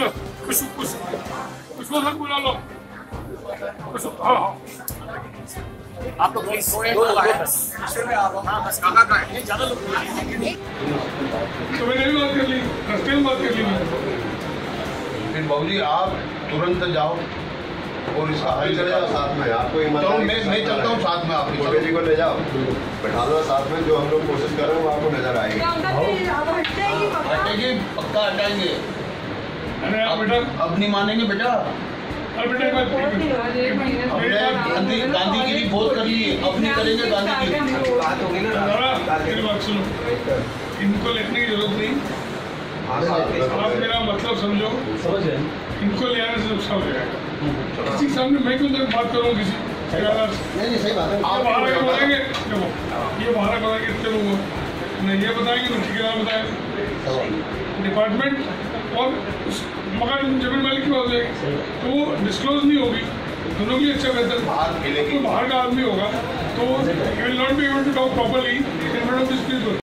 कुछ कुछ कुछ को बुला लो कुछ हाँ हाँ आप लोग प्लीज़ दो लोग बस हाँ बस कहाँ का है ज़्यादा लोग तो मैंने भी बात कर ली रास्ते में बात कर ली फिर बाबू जी आप तुरंत जाओ और इसका हल चले जाओ साथ में। आपको चलो मैं मैं चलता हूँ साथ में आपके छोटे जी को ले जाओ। बैठा लो साथ में जो हम लोग कोशिश कर रहे हैं वो आपको नज़र आएगी। हटेगी पक्का हटाएँगे अरे अब बेटा। अब नहीं मानेंगे बेटा। अरे बेटा एक बात हमने गांधी गांधीगिरी बहुत कर ली अब नहीं करेंगे गांधीगिरी बात होगी ना मेरी बात सुनो। इनको लिखने की ज़रूरत नहीं। आप मेरा मतलब समझो। समझ गए। इनको ले आने से नुकसान हो जाएगा किसी के सामने मैं क्यों तक बात करूँ किसी? नहीं नहीं सही बात है। आप बाहर आके बोलेंगे देखो ये बाहर आके बताएँगे इतने लोग हुए ये बताएँगे न ठेकेदार बताएँगे डिपार्टमेंट? और उस मकान ज़मीन मालिक की हो जाएगी। तो वो डिस्क्लोज नहीं होगी। दोनों के लिए अच्छा बेहतर बाहर मिलेगी कोई बाहर का आदमी होगा। तो will not be able to talk properly in front of this people